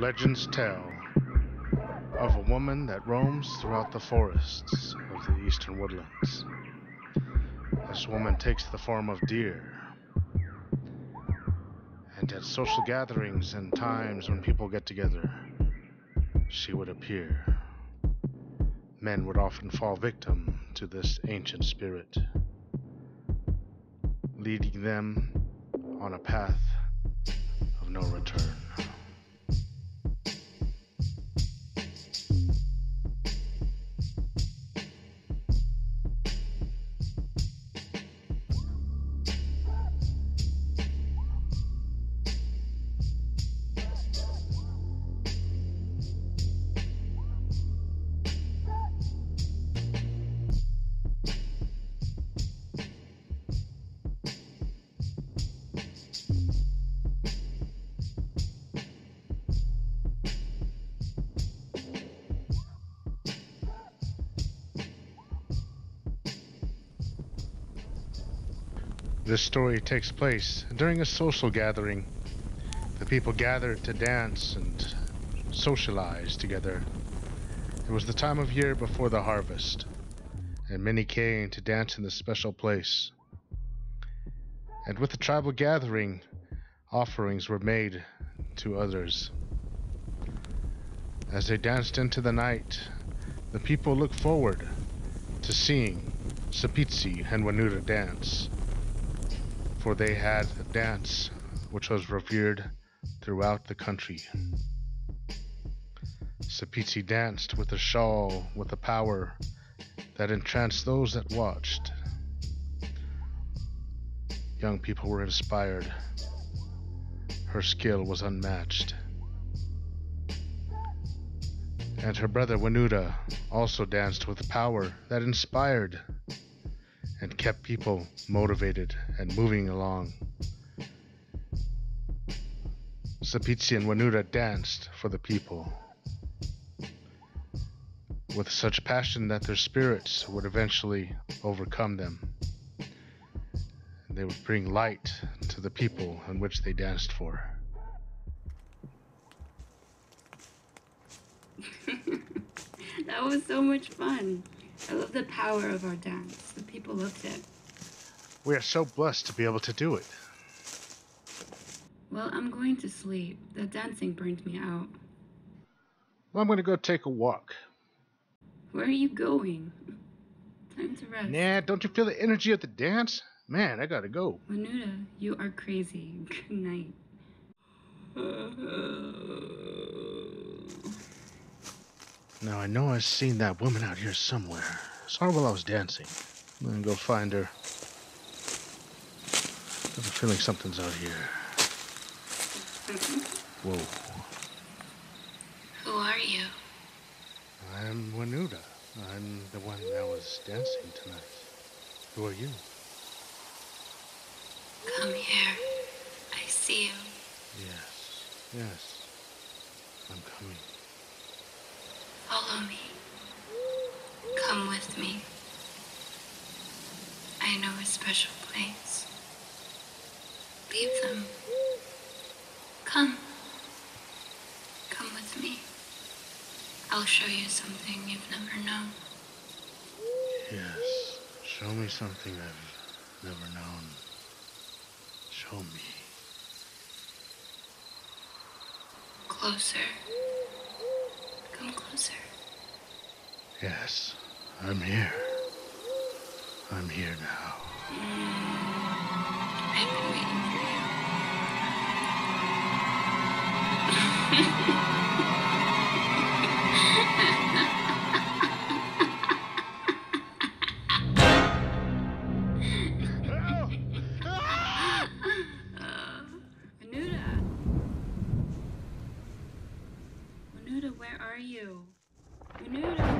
Legends tell of a woman that roams throughout the forests of the eastern woodlands. This woman takes the form of deer. And at social gatherings and times when people get together, she would appear. Men would often fall victim to this ancient spirit, leading them on a path This story takes place during a social gathering. The people gathered to dance and socialize together. It was the time of year before the harvest, and many came to dance in this special place. And with the tribal gathering, offerings were made to others. As they danced into the night, the people looked forward to seeing Sapitsi and Wanuda dance for they had a dance which was revered throughout the country. Sapitsi danced with a shawl with a power that entranced those that watched. Young people were inspired. Her skill was unmatched. And her brother Wanuda also danced with power that inspired and kept people motivated and moving along. Sapitsi and Wanuda danced for the people with such passion that their spirits would eventually overcome them. They would bring light to the people in which they danced for. that was so much fun. I love the power of our dance. People loved it. We are so blessed to be able to do it. Well, I'm going to sleep. The dancing burned me out. Well, I'm going to go take a walk. Where are you going? Time to rest. Nah, don't you feel the energy of the dance? Man, I gotta go. Manuda, you are crazy. Good night. Now I know I've seen that woman out here somewhere. Saw her while I was dancing. I'm gonna go find her. I have a feeling something's out here. Whoa. Who are you? I'm Wanuda. I'm the one that was dancing tonight. Who are you? Come here. I see you. Yes, yes. I'm coming. Follow me. Come with me. I know a special place. Leave them. Come. Come with me. I'll show you something you've never known. Yes. Show me something I've never known. Show me. Closer. Come closer. Yes, I'm here. I'm here now. I've Manuda, where are you? Manuda.